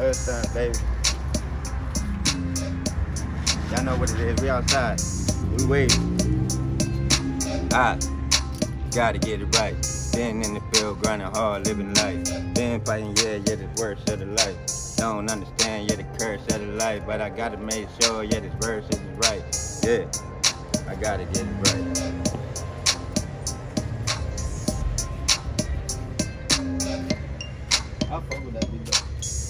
Earth time, baby. Y'all know what it is. We outside. We wait. Ah, gotta get it right. Been in the field, grinding hard, living life. Been fighting, yeah, yeah, The worst of the life. Don't understand, yeah, the curse of the life. But I gotta make sure, yeah, this verse is right. Yeah, I gotta get it right. I fuck with that beat.